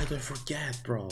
Why don't forget, bro?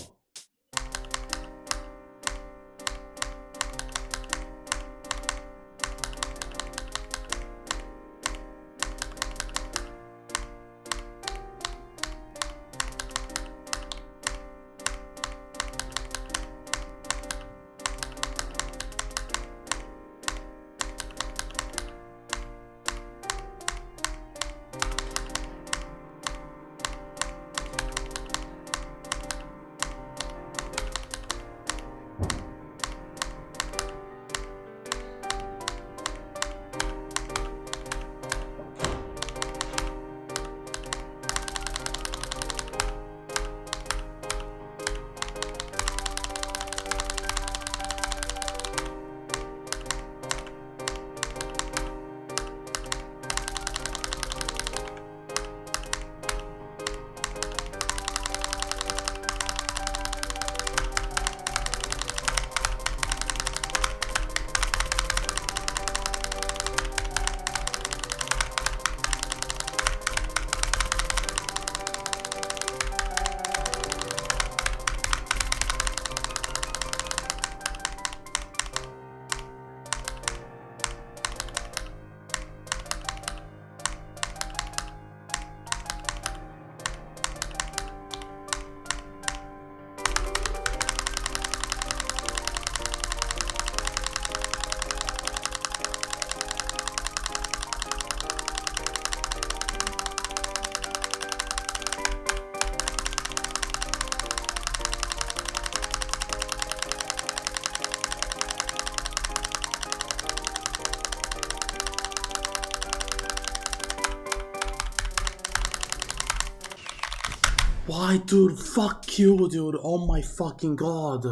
Why, dude? Fuck you, dude. Oh my fucking god.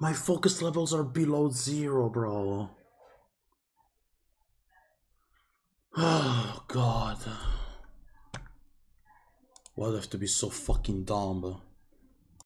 My focus levels are below zero, bro. Oh god. Why do I have to be so fucking dumb?